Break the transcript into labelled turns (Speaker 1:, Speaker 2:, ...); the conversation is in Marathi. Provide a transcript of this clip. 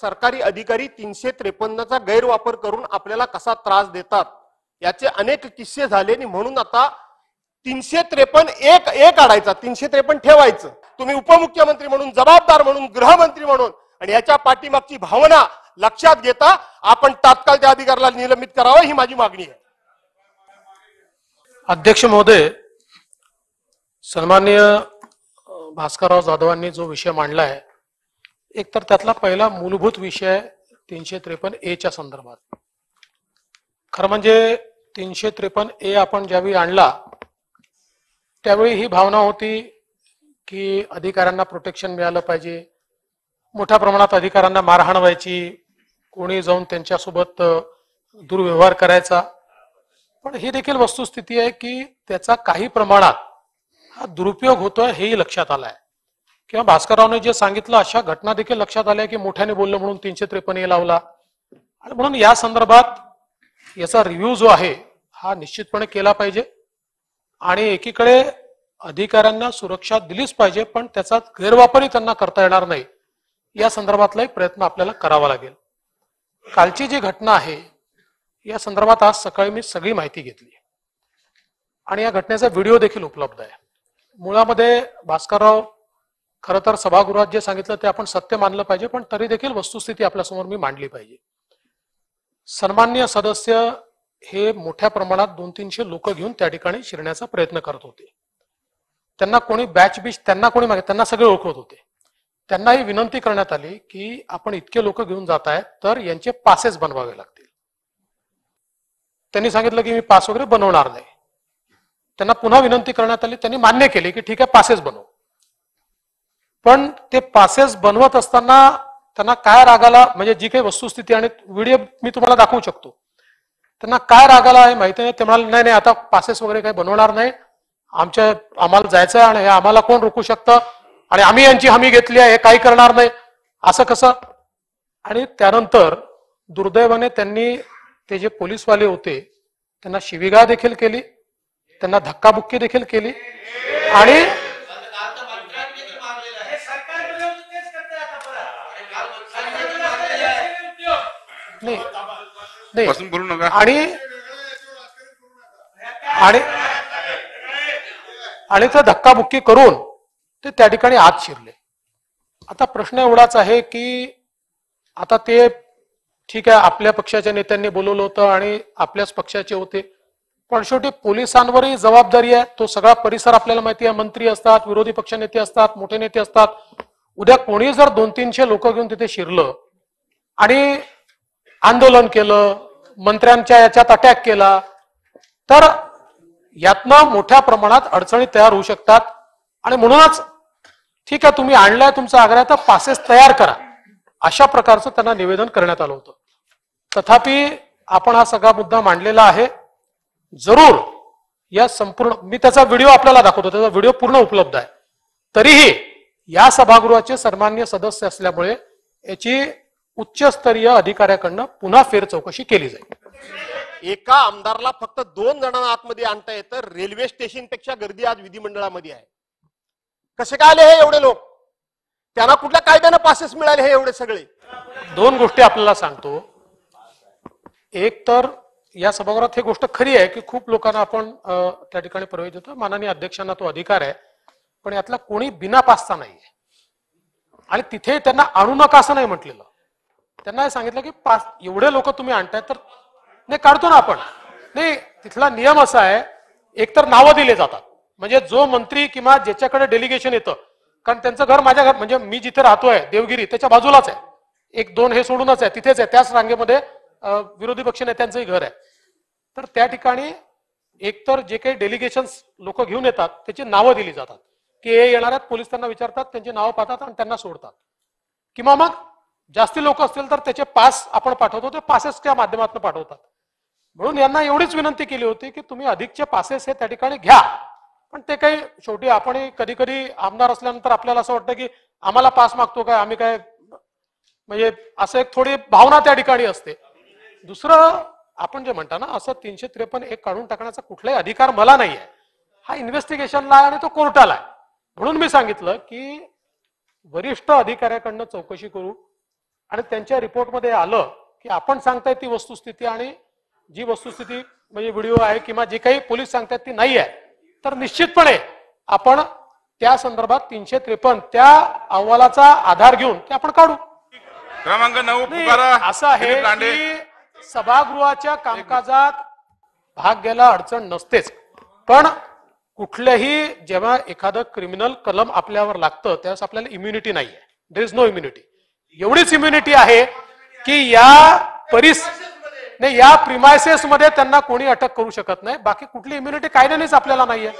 Speaker 1: सरकारी अधिकारी तीनशे त्रेपन्नचा गैरवापर करून आपल्याला कसा त्रास देतात? याचे अनेक किस्से झाले आणि म्हणून आता तीनशे त्रेपन्न एक एक आडायचा तीनशे त्रेपन्न ठेवायचं. तुम्ही उपमुख्यमंत्री म्हणून जबाबदार म्हणून गृहमंत्री म्हणून आणि याच्या पाठीमागची भावना लक्षात घेता आपण तात्काळ त्या अधिकाऱ्याला निलंबित करावं ही माझी मागणी आहे.
Speaker 2: अध्यक्ष महोदय सन्माननीय भास्करराव जाधवांनी जो विषय मांडला आहे एक तर त्यातला पहिला मूलभूत विषय तीनशे त्रेपन्न एच्या संदर्भात. खरं म्हणजे तीनशे त्रेपन्न ए आपण ज्यावेळी आणला त्यावेळी ही भावना होती की अधिकाऱ्यांना प्रोटेक्शन मिळालं पाहिजे. मोठ्या प्रमाणात अधिकाऱ्यांना मारहाण व्हायची कोणी जाऊन त्यांच्यासोबत दुर्व्यवहार करायचा. पण ही देखील वस्तुस्थिती आहे की त्याचा काही प्रमाणात हा दुरुपयोग होतोय हेही लक्षात आलाय. किंवा भास्कररावने जे सांगितलं अशा घटना देखील लक्षात आल्या की मोठ्याने बोललं म्हणून तीनशे त्रेपन्न लावला. आणि म्हणून या संदर्भात याचा रिव्ह्यू जो आहे हा निश्चितपणे केला पाहिजे. आणि एकीकडे अधिकाऱ्यांना सुरक्षा दिलीच पाहिजे पण त्याचा गैरवापरही त्यांना करता येणार नाही. या संदर्भातला एक प्रयत्न आपल्याला करावा लागेल. कालची जी घटना आहे या संदर्भात आज सकाळी मी सगळी माहिती घेतली. आणि या घटनेचा व्हिडिओ देखील उपलब्ध आहे. मुळामध्ये भास्करराव खरं तर सभागृहात जे सांगितलं ते आपण सत्य मानलं पाहिजे पण तरी देखील वस्तुस्थिती आपल्यासमोर मी मांडली पाहिजे. सन्मान्य सदस्य हे मोठ्या प्रमाणात दोन तीनशे लोक घेऊन त्या ठिकाणी शिरण्याचा प्रयत्न करत होते. त्यांना कोणी बॅच बीच त्यांना कोणी मागे त्यांना सगळे ओळखत होते. त्यांना ही विनंती करण्यात आली की आपण इतके लोक घेऊन जात आहेत तर यांचे पासेस बनवावे लागतील. त्यांनी सांगितलं की मी पास वगैरे बनवणार नाही. त्यांना पुन्हा विनंती करण्यात आली त्यांनी मान्य केले की ठीक आहे पासेस बनव. पण ते पासेस बनवत असताना त्यांना काय रागाला म्हणजे जी काही वस्तुस्थिती आणि व्हिडिओ मी तुम्हाला दाखवू शकतो. त्यांना काय रागाला आहे माहिती नाही. ते म्हणाले नाही नाही आता पासेस वगैरे काही बनवणार नाही. आमच्या आम्हाला जायचं आहे आणि हे आम्हाला कोण रोखू शकतं? आणि आम्ही यांची हमी घेतली आहे हे काही करणार नाही. असं कसं? आणि त्यानंतर दुर्दैवाने त्यांनी ते जे पोलीसवाले होते त्यांना शिविगा देखील केली. त्यांना धक्काबुक्की देखील केली. आणि नाही. नाही.
Speaker 3: पासून बोलू नका.
Speaker 2: आणि आणि आणि ते धक्काबुक्की करून ते त्या ठिकाणी आत शिरले. आता प्रश्न एवढाच आहे की आता ते ठीक आहे आपल्या पक्षाच्या नेत्यांनी बोलवलं होतं आणि आपल्याच पक्षाचे होते. पण शेवटी पोलिसांवरही जबाबदारी आहे. तो सगळा परिसर आपल्याला माहिती आहे. मंत्री असतात विरोधी पक्ष नेते असतात मोठे नेते असतात. उद्या कोणी जर दोन तीनशे लोक घेऊन तिथे शिरलं आणि आंदोलन केलं मंत्र्यांच्या याच्यात अटॅक केला. तर यातनं मोठ्या प्रमाणात अडचणी तयार होऊ शकतात. आणि म्हणूनच ठीक आहे तुम्ही आणलाय तुमचा आग्रह तर पासेस तयार करा. अशा प्रकारचं त्यांना निवेदन करण्यात आलं होतं. तथापि आपण हा सगळा मुद्दा मांडलेला आहे. जरूर या संपूर्ण मी त्याचा व्हिडिओ आपल्याला दाखवतो त्याचा व्हिडिओ पूर्ण उपलब्ध आहे. तरीही या सभागृहाचे सन्मान्य सदस्य असल्यामुळे याची उच्चस्तरीय अधिकाऱ्याकडनं पुन्हा फेर चौकशी केली जाईल.
Speaker 1: एका आमदारला फक्त दोन जणांना आतमध्ये आणता येतं. रेल्वे स्टेशनपेक्षा गर्दी आज विधिमंडळामध्ये आहे. कसे काय आले हे एवढे लोक? त्यांना कुठल्या कायद्यानं पासेस मिळाले हे एवढे सगळे?
Speaker 2: दोन गोष्टी आपल्याला सांगतो. एक तर या सभागृहात ही गोष्ट खरी आहे की खूप लोकांना आपण त्या ठिकाणी प्रवेश देतो माननीय अध्यक्षांना तो अधिकार आहे. पण यातला कोणी बिना पासचा नाहीये. आणि तिथे त्यांना आणू नका असं नाही म्हटलेलं. त्यांना सांगितलं की पाच एवढे लोक तुम्ही आणताय तर नाही काढतो ना आपण. नाही तिथला नियम असा आहे एकतर नावं दिले जातात. म्हणजे जो मंत्री किंवा ज्याच्याकडे डेलिगेशन येतं कारण त्यांचं घर माझ्या घर म्हणजे मी जिथे राहतोय देवगिरी त्याच्या बाजूलाच आहे. एक दोन हे सोडूनच आहे तिथेच आहे. त्याच रांगेमध्ये विरोधी पक्ष नेत्यांचंही घर आहे. तर त्या ठिकाणी एकतर जे काही डेलिगेशन लोक घेऊन येतात त्याची नावं दिली जातात. की हे येणार आहेत पोलीस त्यांना विचारतात त्यांची नावं पाहतात आणि त्यांना सोडतात. किंवा मग जास्ती लोक असतील तर त्याचे पास आपण पाठवतो ते पासेसच्या माध्यमातून पाठवतात. म्हणून यांना एवढीच विनंती केली होती की तुम्ही अधिकचे पासेस हे त्या ठिकाणी घ्या. पण ते काही शेवटी आपण कधी कधी आमदार असल्यानंतर आपल्याला असं वाटतं की आम्हाला पास मागतो काय आम्ही काय म्हणजे असं एक थोडी भावना त्या ठिकाणी असते. दुसरं आपण जे म्हणता ना असं तीनशे त्रेपन्न एक काढून टाकण्याचा कुठलाही अधिकार मला नाही आहे हा इन्व्हेस्टिगेशनला आहे आणि तो कोर्टाला आहे. म्हणून मी सांगितलं की वरिष्ठ अधिकाऱ्याकडनं चौकशी करू आणि त्यांच्या रिपोर्टमध्ये आलं की आपण सांगताय ती वस्तुस्थिती आणि जी वस्तुस्थिती म्हणजे व्हिडिओ आहे किंवा जे काही पोलीस सांगतायत ती नाही आहे तर निश्चितपणे आपण त्या संदर्भात तीनशे त्रेपन्न त्या अहवालाचा आधार घेऊन ते आपण काढू.
Speaker 3: क्रमांक नऊ
Speaker 2: असं आहे की सभागृहाच्या कामकाजात भाग घ्यायला अडचण नसतेच. पण कुठल्याही जेव्हा एखादं क्रिमिनल कलम आपल्यावर लागतं त्यावेळेस आपल्याला इम्युनिटी नाही आहे देर इज नो इम्युनिटी एवढीच इम्युनिटी आहे की या परिस नाही या प्रिमायसेस मध्ये त्यांना कोणी अटक करू शकत नाही. बाकी कुठली इम्युनिटी कायद्यानेच आपल्याला नाहीये.